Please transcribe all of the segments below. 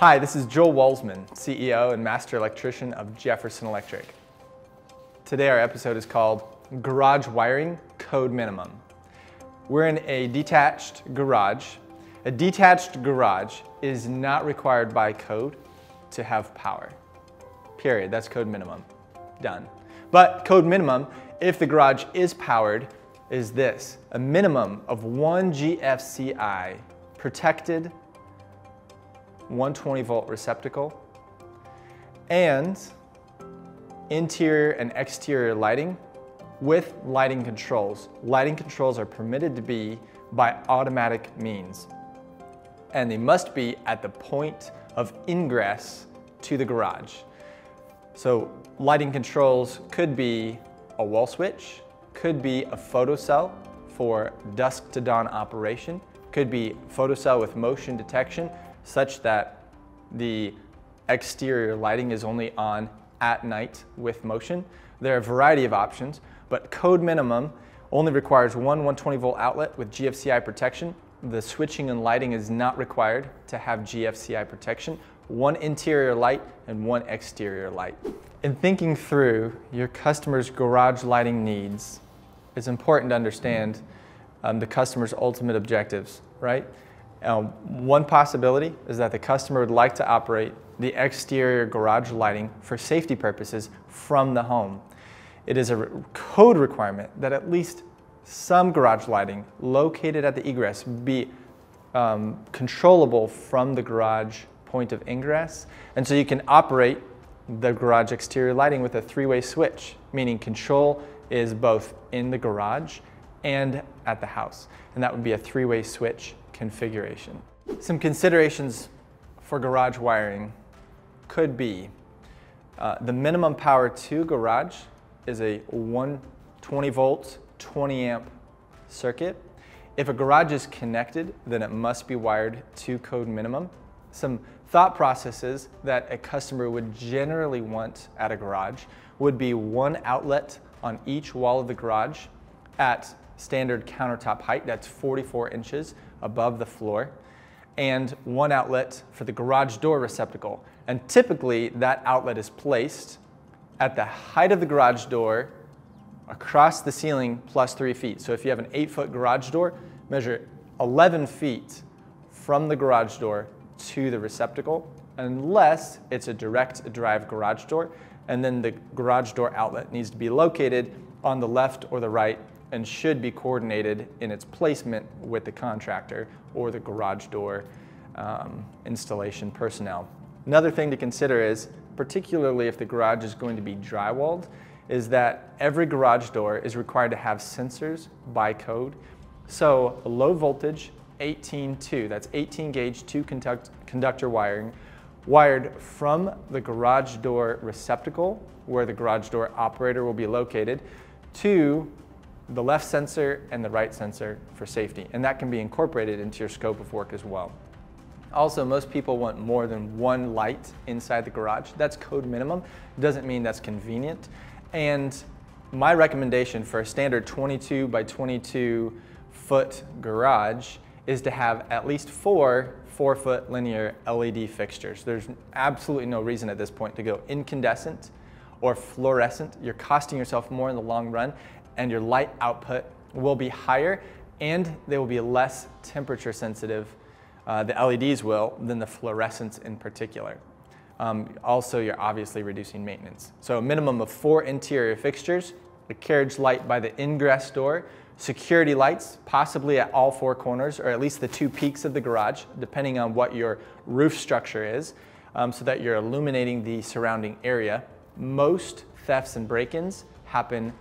Hi, this is Joel Walsman, CEO and Master Electrician of Jefferson Electric. Today our episode is called Garage Wiring Code Minimum. We're in a detached garage. A detached garage is not required by code to have power. Period. That's code minimum. Done. But code minimum, if the garage is powered, is this a minimum of one GFCI protected 120 volt receptacle and interior and exterior lighting with lighting controls. Lighting controls are permitted to be by automatic means and they must be at the point of ingress to the garage. So lighting controls could be a wall switch, could be a photocell for dusk to dawn operation, could be photocell with motion detection such that the exterior lighting is only on at night with motion. There are a variety of options, but code minimum only requires one 120 volt outlet with GFCI protection. The switching and lighting is not required to have GFCI protection. One interior light and one exterior light. In thinking through your customer's garage lighting needs, it's important to understand um, the customer's ultimate objectives, right? Um, one possibility is that the customer would like to operate the exterior garage lighting for safety purposes from the home. It is a code requirement that at least some garage lighting located at the egress be um, controllable from the garage point of ingress. And so you can operate the garage exterior lighting with a three-way switch, meaning control is both in the garage and at the house. And that would be a three-way switch configuration. Some considerations for garage wiring could be uh, the minimum power to garage is a 120 volt, 20 amp circuit. If a garage is connected, then it must be wired to code minimum. Some thought processes that a customer would generally want at a garage would be one outlet on each wall of the garage at standard countertop height, that's 44 inches above the floor, and one outlet for the garage door receptacle. And typically that outlet is placed at the height of the garage door across the ceiling plus three feet. So if you have an eight foot garage door, measure 11 feet from the garage door to the receptacle, unless it's a direct drive garage door. And then the garage door outlet needs to be located on the left or the right and should be coordinated in its placement with the contractor or the garage door um, installation personnel. Another thing to consider is, particularly if the garage is going to be drywalled, is that every garage door is required to have sensors by code. So low voltage 18-2, that's 18 gauge 2 conduct conductor wiring, wired from the garage door receptacle, where the garage door operator will be located, to the left sensor and the right sensor for safety. And that can be incorporated into your scope of work as well. Also, most people want more than one light inside the garage. That's code minimum. Doesn't mean that's convenient. And my recommendation for a standard 22 by 22 foot garage is to have at least four four foot linear LED fixtures. There's absolutely no reason at this point to go incandescent or fluorescent. You're costing yourself more in the long run and your light output will be higher and they will be less temperature sensitive, uh, the LEDs will, than the fluorescents in particular. Um, also, you're obviously reducing maintenance. So a minimum of four interior fixtures, a carriage light by the ingress door, security lights, possibly at all four corners, or at least the two peaks of the garage, depending on what your roof structure is, um, so that you're illuminating the surrounding area. Most thefts and break-ins happen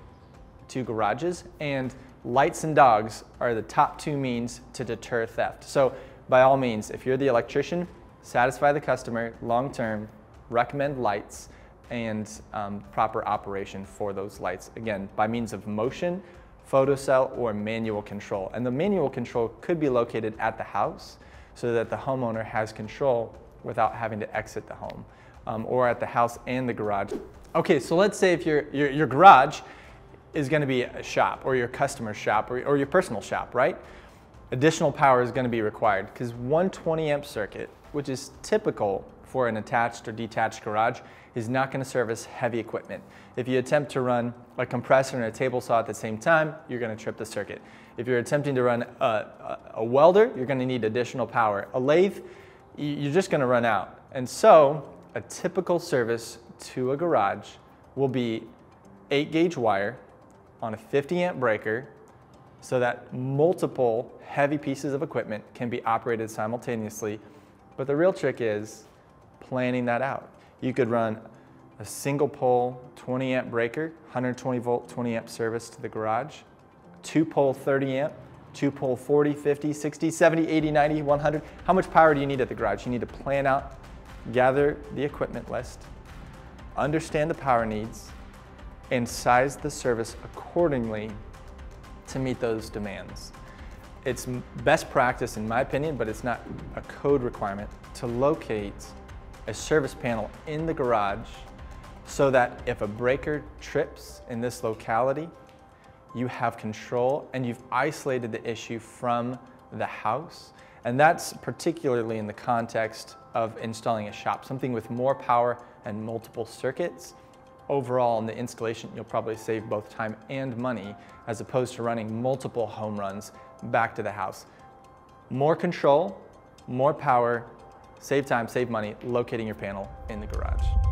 to garages, and lights and dogs are the top two means to deter theft. So by all means, if you're the electrician, satisfy the customer long-term, recommend lights, and um, proper operation for those lights. Again, by means of motion, photocell, or manual control. And the manual control could be located at the house so that the homeowner has control without having to exit the home, um, or at the house and the garage. Okay, so let's say if your, your, your garage is gonna be a shop, or your customer's shop, or, or your personal shop, right? Additional power is gonna be required because one 20 amp circuit which is typical for an attached or detached garage, is not going to service heavy equipment. If you attempt to run a compressor and a table saw at the same time, you're going to trip the circuit. If you're attempting to run a, a, a welder, you're going to need additional power. A lathe, you're just going to run out. And so, a typical service to a garage will be 8 gauge wire on a 50 amp breaker so that multiple heavy pieces of equipment can be operated simultaneously. But the real trick is planning that out. You could run a single pole 20 amp breaker, 120 volt 20 amp service to the garage, two pole 30 amp, two pole 40, 50, 60, 70, 80, 90, 100. How much power do you need at the garage? You need to plan out, gather the equipment list, understand the power needs, and size the service accordingly to meet those demands. It's best practice in my opinion, but it's not a code requirement to locate a service panel in the garage so that if a breaker trips in this locality, you have control and you've isolated the issue from the house. And that's particularly in the context of installing a shop, something with more power and multiple circuits overall in the installation, you'll probably save both time and money as opposed to running multiple home runs back to the house. More control, more power, save time, save money, locating your panel in the garage.